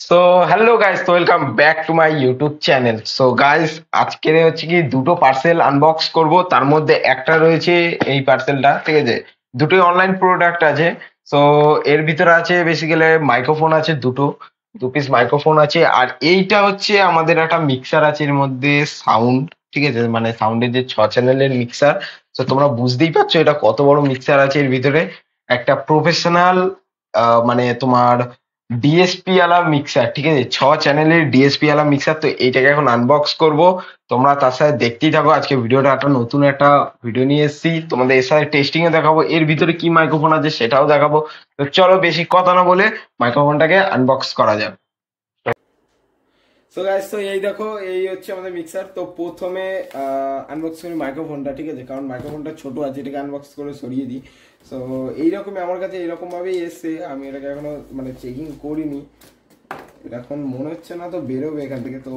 So hello guys তো welcome back to my YouTube channel so guys আজকে হচ্ছে কি দুটো পার্সেল আনবক্স করব। তার মধ্যে একটা রয়েছে এই পার্সেলটা ঠিক আছে? দুটোই অনলাইন প্রোডাক্ট আছে। সো এর ভিতরে আছে বেসিক্যালি মাইক্রোফোন আছে দুটো, দু পিস মাইক্রোফোন আছে। আর এইটা হচ্ছে আমাদের একটা মিক্সার আছে এর মধ্যে সাউন্ড ঠিক আছে? মানে সাউন্ডের যে ছ চ্যানেলের মিক্সার তো তোমরা বুঝতেই পারছ এটা কত বড় মিক্সার আছে এর ভিতরে। একটা প্রফেশনাল মানে তোমার ডিএসপি আলা মিক্সার ঠিক আছে? ছ চ্যানেলের ডিএসপি আলা মিক্সার তো এইটাকে এখন আনবক্স করব। তোমরা তার সাথে দেখতেই থাকো। আজকে ভিডিওটা একটা নতুন একটা ভিডিও নিয়ে এসেছি। তোমাদের এর সাথে টেস্টিং এ দেখাবো। এর ভিতরে কি মাইক্রোফোন আছে সেটাও দেখাবো। তো চলো বেশি কথা না বলে মাইক্রোফোনটাকে আনবক্স করা যাক। সো গাইস তো এই দেখো, এই হচ্ছে আমাদের মিক্সার তো প্রথমে আনবক্স করি মাইক্রোফোনটা ঠিক আছে? কারণ মাইক্রোফোনটা ছোট আছে, এটাকে আনবক্স করে সরিয়ে দিই। সো এইরকমই আমার কাছে এরকম ভাবেই এসছে। আমি এটাকে এখনও মানে চেকিং করিনি। এখন মনে হচ্ছে না তো বেরোবে এখান থেকে। তো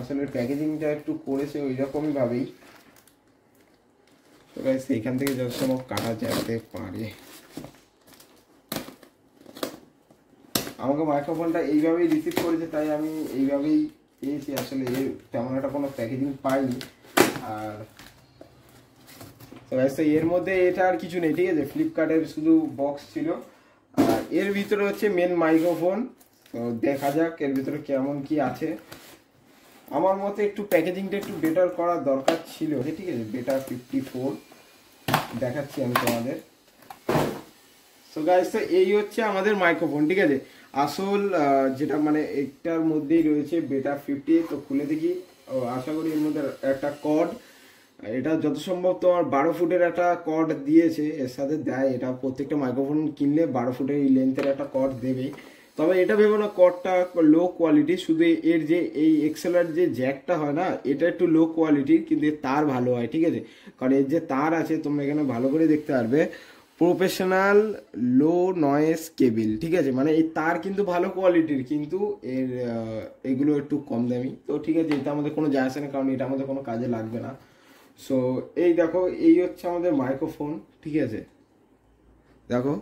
আসলে প্যাকেজিংটা একটু করেছে ওই রকমই ভাবেই তো গাইস এইখান থেকে যত সময় কাটা যেতে পারে। আমাকে মাইক্রোফোনটা এইভাবেই রিসিভ করেছে, তাই আমি এইভাবেই পেয়েছি। আসলে এর তেমন একটা কোনো প্যাকেজিং পাইনি। আর তো তো এর মধ্যে এটা আর কিছু নেই, ঠিক আছে? ফ্লিপকার্টের শুধু বক্স ছিল। আর এর ভিতরে হচ্ছে মেন মাইক্রোফোন তো দেখা যাক এর ভিতরে কেমন কি আছে। আমার মতে একটু প্যাকেজিংটা একটু বেটার করার দরকার ছিল, ঠিক আছে? বেটার ফিফটি ফোর দেখাচ্ছি আমি তোমাদের। সো গাইজ তো এই হচ্ছে আমাদের মাইক্রোফোন ঠিক আছে? আসল যেটা মানে একটার মধ্যেই রয়েছে বেটা ফিফটি তো খুলে দেখি। আশা করি এর মধ্যে একটা কর্ড এটা যত সম্ভব তোমার বারো ফুটের একটা কর্ড দিয়েছে, এর সাথে দেয়। এটা প্রত্যেকটা মাইক্রোফোন কিনলে বারো ফুটের এই লেন্থের একটা কর্ড দেবে। তবে এটা ভেবো না কর্ডটা লো কোয়ালিটি শুধু এর যে এই এক্সেলার যে জ্যাকটা হয় না, এটা একটু লো কোয়ালিটির কিন্তু এর তার ভালো হয়, ঠিক আছে? কারণ এর যে তার আছে, তোমরা এখানে ভালো করে দেখতে পারবে। প্রফেশনাল লো নয়েস কেবিল ঠিক আছে? মানে এই তার কিন্তু ভালো কোয়ালিটির কিন্তু এর এগুলো একটু কম দামি। তো ঠিক আছে এটা আমাদের কোনো যায় আসে না, কারণ এটা আমাদের কোনো কাজে লাগবে না। সো এই দেখো, এই হচ্ছে আমাদের মাইক্রোফোন ঠিক আছে? দেখো,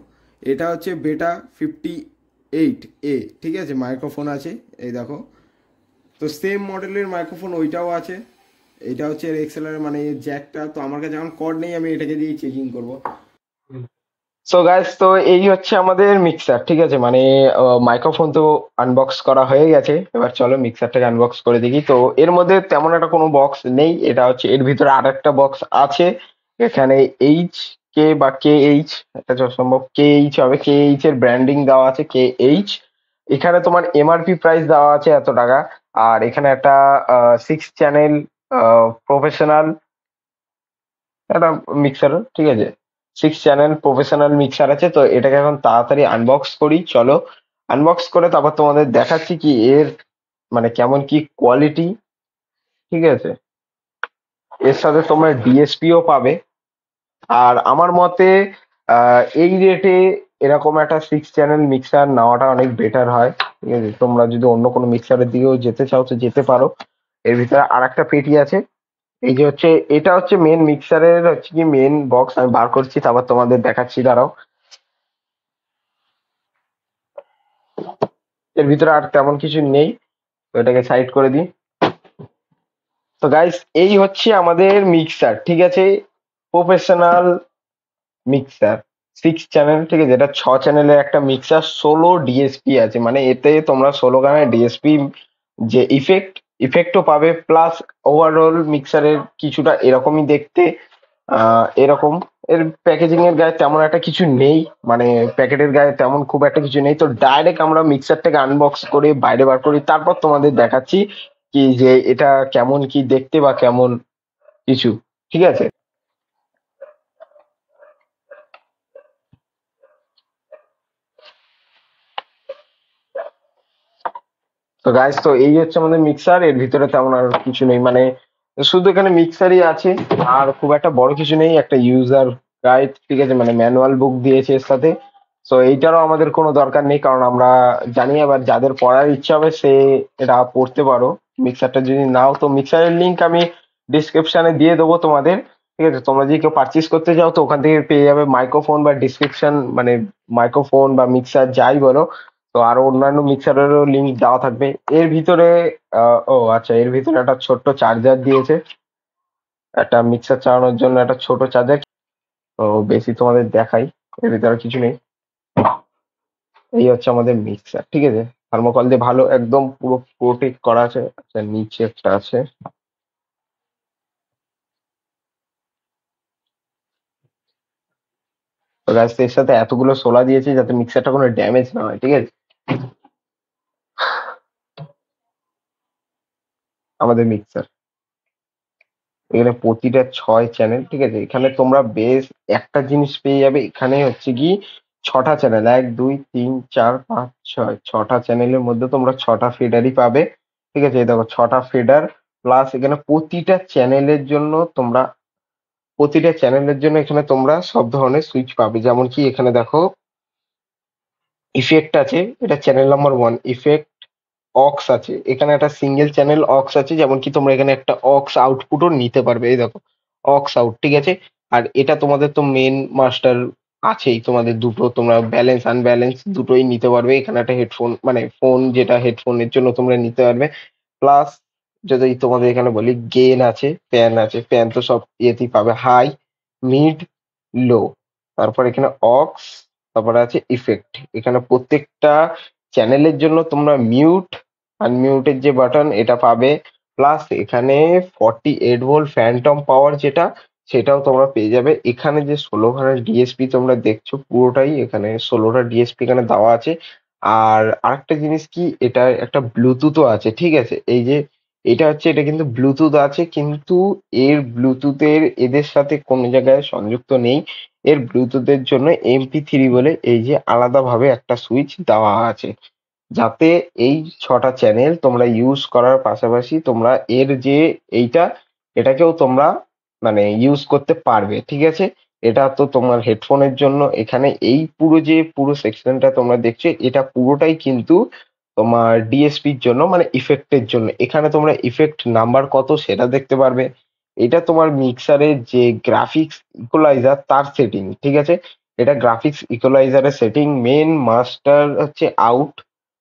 এটা হচ্ছে বেটা ফিফটি এইট এ ঠিক আছে? মাইক্রোফোন আছে, এই দেখো। তো সেম মডেলের মাইক্রোফোন ওইটাও আছে। এটা হচ্ছে এক্সেলার মানে জ্যাকটা তো আমার কাছে এখন কর্ড নেই, আমি এটাকে দিয়ে চেকিং করব। সো গাইস তো এই হচ্ছে আমাদের মিক্সার ঠিক আছে? মানে মাইক্রোফোন তো আনবক্স করা হয়ে গেছে। এবার চলো মিক্সারটাকে আনবক্স করে দেখি। তো এর মধ্যে তেমন একটা কোনো বক্স নেই। এটা হচ্ছে, এর ভিতরে আর একটা বক্স আছে। এখানে এইচ কে বা কে এইচ এটা সম্ভব কে এইচ হবে। কে এইচ এর ব্র্যান্ডিং দেওয়া আছে কে এইচ এখানে তোমার এমআরপি প্রাইস দেওয়া আছে এত টাকা। আর এখানে একটা সিক্স চ্যানেল প্রফেশনাল একটা মিক্সার ঠিক আছে? সিক্স চ্যানেল প্রফেশনাল মিক্সার আছে, তো এটাকে এখন তাড়াতাড়ি আনবক্স করি, চলো। আনবক্স করে তারপর তোমাদের দেখাচ্ছি কি এর মানে কেমন কি কোয়ালিটি ঠিক আছে? এর সাথে তোমরা ডিএসপিও পাবে। আর আমার মতে এই রেটে এরকম একটা সিক্স চ্যানেল মিক্সার নেওয়াটা অনেক বেটার হয়, ঠিক আছে? তোমরা যদি অন্য কোনো মিক্সারের দিকেও যেতে চাও, তো যেতে পারো। এর ভিতরে আর একটা পেটি আছে এই যে হচ্ছে, এটা হচ্ছে মেন মিক্সারের হচ্ছে কি মেন বক্স আমি বার করছি, তারপর তোমাদের দেখাচ্ছি, দাঁড়াও। এর ভিতরে আর তেমন কিছু নেই তো এটাকে সাইড করে দিই। তো গাইস এই হচ্ছে আমাদের মিক্সার ঠিক আছে? প্রফেশনাল মিক্সার সিক্স চ্যানেল ঠিক আছে? এটা ছ চ্যানেলের একটা মিক্সার ষোলো ডিএসপি আছে। মানে এতে তোমরা ষোলো গানের ডিএসপি যে ইফেক্ট ইফেক্টও পাবে প্লাস ওভারঅল মিক্সারের কিছুটা এরকমই দেখতে। এরকম। এর প্যাকেজিং এর গায়ে তেমন একটা কিছু নেই। মানে প্যাকেটের গায়ে তেমন খুব একটা কিছু নেই। তো ডাইরেক্ট আমরা মিক্সারটাকে আনবক্স করে বাইরে বার করি। তারপর তোমাদের দেখাচ্ছি কি যে এটা কেমন কি দেখতে বা কেমন কিছু। ঠিক আছে? তো গাইস তো এই হচ্ছে আমাদের মিক্সার এর ভিতরে তেমন আর কিছু নেই। মানে শুধু এখানে মিক্সারই আছে, আর খুব একটা বড় কিছু নেই। একটা ইউজার গাইড ঠিক আছে মানে ম্যানুয়াল বুক দিয়েছে এর সাথে। তো এইটারও আমাদের কোনো দরকার নেই, কারণ আমরা জানি আবার যাদের পড়ার ইচ্ছা হবে, সে এটা পড়তে পারো। মিক্সারটা যদি নাও, তো মিক্সারের লিংক আমি ডিসক্রিপশনে দিয়ে দেবো তোমাদের, ঠিক আছে? তোমরা যদি কেউ পারচেস করতে চাও, তো ওখান থেকে পেয়ে যাবে মাইক্রোফোন বা ডিসক্রিপশন মানে মাইক্রোফোন বা মিক্সার যাই বলো। তো আরও অন্যান্য মিক্সারেরও লিঙ্ক দেওয়া থাকবে। এর ভিতরে ও আচ্ছা এর ভিতরে একটা ছোট্ট চার্জার দিয়েছে। একটা মিক্সার চালানোর জন্য একটা ছোট চার্জার তো বেশি তোমাদের দেখাই, এর ভিতরে কিছু নেই। এই হচ্ছে আমাদের মিক্সার ঠিক আছে? থার্মোকল দিয়ে ভালো, একদম পুরো প্রোটেক্ট করা আছে। আচ্ছা নিচে একটা আছে। তো গাছ এর সাথে এতগুলো সোলা দিয়েছি যাতে মিক্সারটা কোনো ড্যামেজ না হয়, ঠিক আছে? আমাদের মিক্সার এখানে প্রতিটা ছয় চ্যানেল ঠিক আছে? এখানে তোমরা বেশ একটা জিনিস পেয়ে যাবে। এখানে হচ্ছে কি, ছটা চ্যানেল এক, দুই, তিন, চার, পাঁচ, ছয়। ছটা চ্যানেলের মধ্যে তোমরা ছটা ফিডারই পাবে। ঠিক আছে? দেখো, ছটা ফিডার প্লাস এখানে প্রতিটা চ্যানেলের জন্য তোমরা, প্রতিটা চ্যানেলের জন্য এখানে তোমরা সব ধরনের সুইচ পাবে। যেমন কি, এখানে দেখো ইফেক্ট আছে, এটা channel number one effect aux আছে। এখানে একটা সিঙ্গেল চ্যানেল অক্স আছে যেমন কি তোমরা এখানে একটা অক্স আউটপুটও নিতে পারবে, এই দেখো অক্স আউট ঠিক আছে? আর এটা তোমাদের তো মেন মাস্টার আছেই, তোমাদের দুটো, তোমরা ব্যালেন্স আনব্যালেন্স দুটোই নিতে পারবে। এখানে একটা হেডফোন মানে ফোন যেটা হেডফোনের জন্য তোমরা নিতে পারবে। প্লাস যদি তোমাদের এখানে বলি গেন আছে প্যান আছে প্যান তো সব ইয়েতেই পাবে হাই মিড লো তারপর এখানে অক্স তারপরে আছে ইফেক্ট এখানে প্রত্যেকটা চ্যানেলের জন্য তোমরা মিউট আনমিউটের যে বাটন এটা পাবে। প্লাস এখানে forty eight volt phantom power যেটা, সেটাও তোমরা পেয়ে যাবে। এখানে যে ষোলো ষোলোখানা ডিএসপি তোমরা দেখছ, পুরোটাই এখানে ষোলোটা ডিএসপি এখানে দেওয়া আছে। আর আরেকটা জিনিস কি, এটা একটা ব্লুটুথও আছে, ঠিক আছে? এই যে এটা হচ্ছে, এটা কিন্তু ব্লুটুথ আছে, কিন্তু এর ব্লুটুথের এদের সাথে কোনো জায়গায় সংযুক্ত নেই। এর ব্লুটুথের জন্য এমপি থ্রি বলে এই যে আলাদাভাবে একটা সুইচ দেওয়া আছে। যাতে এই ছটা চ্যানেল তোমরা ইউজ করার পাশাপাশি তোমরা এর যে এইটা, এটাকেও তোমরা মানে ইউজ করতে পারবে, ঠিক আছে? এটা তো তোমার হেডফোনের জন্য। এখানে এই পুরো যে, পুরো সেকশনটা তোমরা দেখছ, এটা পুরোটাই কিন্তু তোমার ডিএসপির জন্য মানে ইফেক্টের জন্য। এখানে তোমরা ইফেক্ট নাম্বার কত সেটা দেখতে পারবে। এটা তোমার মিক্সারের যে গ্রাফিক্স ইকুয়ালাইজার তার সেটিং ঠিক আছে? এটা গ্রাফিক্স ইকুয়ালাইজারের সেটিং মেন মাস্টার হচ্ছে out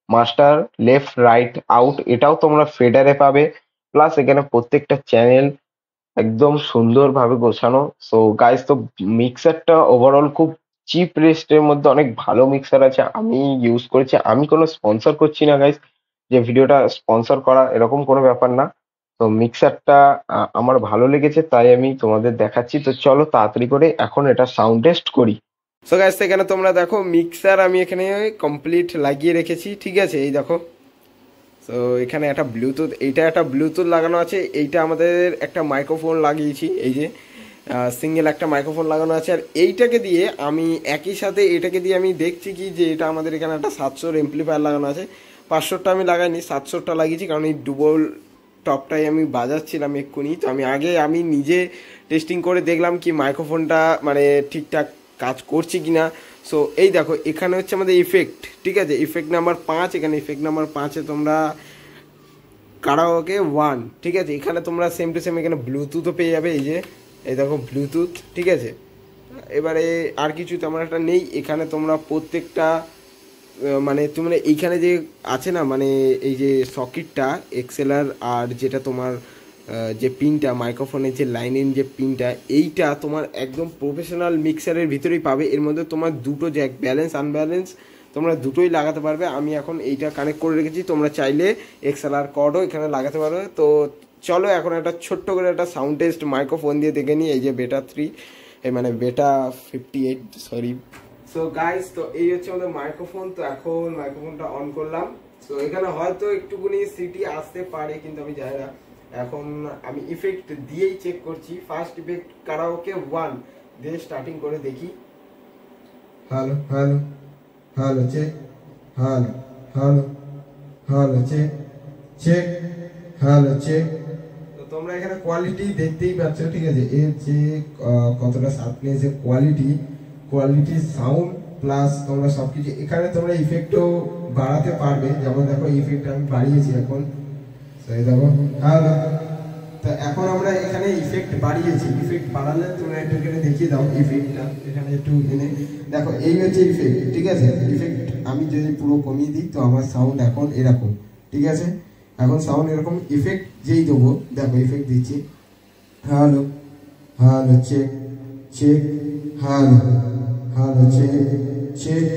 master left right out এটাও তোমরা ফেডারে পাবে। প্লাস এখানে প্রত্যেকটা চ্যানেল একদম সুন্দরভাবে গোছানো। সো গাইস তো মিক্সারটা ওভারঅল খুব চিপ রেস্টের মধ্যে অনেক ভালো মিক্সার আছে। আমি ইউজ করেছি। আমি কোনো স্পন্সর করছি না গাইস যে ভিডিওটা স্পন্সর করা এরকম কোনো ব্যাপার না। তো মিক্সারটা আমার ভালো লেগেছে, তাই আমি তোমাদের দেখাচ্ছি। তো চলো তাড়াতাড়ি করে এখন এটা সাউন্ড টেস্ট করি। সো গাইস এখানে তোমরা দেখো মিক্সার আমি এখানে কমপ্লিট লাগিয়ে রেখেছি, ঠিক আছে? এই দেখো। তো এখানে একটা ব্লুটুথ এইটা একটা ব্লুটুথ লাগানো আছে, এইটা আমাদের একটা মাইক্রোফোন লাগিয়েছি, এই যে সিঙ্গেল একটা মাইক্রোফোন লাগানো আছে। আর এইটাকে দিয়ে আমি একই সাথে এটাকে দিয়ে আমি দেখছি কি, যে এটা আমাদের এখানে একটা সাতশোর এমপ্লিফায়ার লাগানো আছে। পাঁচশোটা আমি লাগাইনি, সাতশোরটা লাগিয়েছি, কারণ এই ডুবল টপটাই আমি বাজাচ্ছিলাম এক্ষুনি। তো আমি আগে আমি নিজে টেস্টিং করে দেখলাম কি মাইক্রোফোনটা মানে ঠিকঠাক কাজ করছে কি না সো এই দেখো, এখানে হচ্ছে আমাদের ইফেক্ট ঠিক আছে? ইফেক্ট নাম্বার পাঁচ, এখানে ইফেক্ট নাম্বার পাঁচে তোমরা কারাওকে ওয়ান ঠিক আছে? এখানে তোমরা সেম টু সেম এখানে ব্লুটুথও পেয়ে যাবে, এই যে, এই দেখো ব্লুটুথ ঠিক আছে? এবারে আর কিছু তেমন একটা নেই, এখানে তোমরা প্রত্যেকটা মানে তোমরা এইখানে যে আছে না মানে এই যে সকেটটা, এক্সেলার আর যেটা তোমার যে পিনটা, মাইক্রোফোনের যে লাইনের যে পিনটা, এইটা তোমার একদম প্রফেশনাল মিক্সারের ভিতরেই পাবে। এর মধ্যে তোমার দুটো জ্যাক ব্যালেন্স আনব্যালেন্স তোমরা দুটোই লাগাতে পারবে। আমি এখন এইটা কানেক্ট করে রেখেছি, তোমরা চাইলে এক্সএলআর কর্ডও এখানে লাগাতে পারবে তো চলো এখন একটা ছোট্ট করে একটা সাউন্ড টেস্ট মাইক্রোফোন দিয়ে দেখে নিই। এই যে বেটা থ্রি এই মানে beta fifty eight sorry so guys তো এই হচ্ছে আমাদের মাইক্রোফোন তো এখন মাইক্রোফোনটা অন করলাম। তো এখানে হয়তো একটুকুনি সিটি আসতে পারে কিন্তু আমি জানি না। এখন আমি ইফেক্ট দিয়েই চেক করছি। ফার্স্ট ইফেক্ট কারাওকে ওয়ান দিয়ে স্টার্টিং করে দেখি। Hello hello hello check hello hello hello check check hello check তো তোমরা এখানে কোয়ালিটি দেখতেই পাচ্ছ ঠিক আছে? এর যে কতটা শার্পনেস এর কোয়ালিটি কোয়ালিটি সাউন্ড প্লাস তোমরা সবকিছু, এখানে তোমরা ইফেক্টও বাড়াতে পারবে। যেমন দেখো ইফেক্ট আমি বাড়িয়েছি এখন। সেই দেখো তো এখন আমরা এখানে ইফেক্ট বাড়িয়েছি। ইফেক্ট বাড়ালে তোমরা একটু এখানে দেখিয়ে দাও ইফেক্টটা এখানে একটু এনে। দেখো, এই হচ্ছে ইফেক্ট ঠিক আছে? ইফেক্ট আমি যদি পুরো কমিয়ে দিই, তো আমার সাউন্ড এখন এরকম, ঠিক আছে? এখন সাউন্ড এরকম ইফেক্ট যেই দেবো, দেখো ইফেক্ট দিচ্ছি। Hello hello check check hello. Check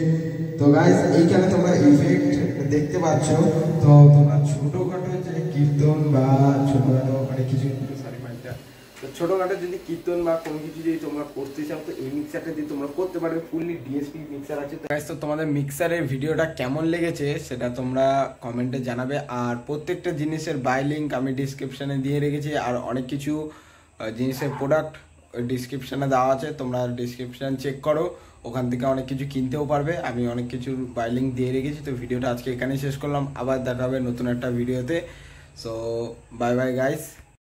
তো গাইস এইখানে তোমরা ইফেক্ট দেখতে পাচ্ছ। তো তোমরা ছোটখাটো যে কীর্তন বা ছোটখাটো মানে কিছু সরি যদি কীর্তন বা কোনো কিছু যদি তোমরা করতে চাও, তো এই মিক্সারটা দিয়ে তোমরা করতে পারবে। ফুললি ডিএসপি মিক্সার আছে। তো গাইস তো তোমাদের মিক্সারের ভিডিওটা কেমন লেগেছে সেটা তোমরা কমেন্টে জানাবে। আর প্রত্যেকটা জিনিসের বাই লিঙ্ক আমি ডিসক্রিপশনে দিয়ে রেখেছি। আর অনেক কিছু জিনিসের প্রোডাক্ট ডিসক্রিপশনে দেওয়া আছে, তোমরা ডিসক্রিপশান চেক করো, ওখান থেকে অনেক কিছু কিনতেও পারবে। আমি অনেক কিছু বাই লিঙ্ক দিয়ে রেখেছি, তো ভিডিওটা আজকে এখানেই শেষ করলাম। আবার দেখা হবে নতুন একটা ভিডিওতে সো বাই বাই গাইস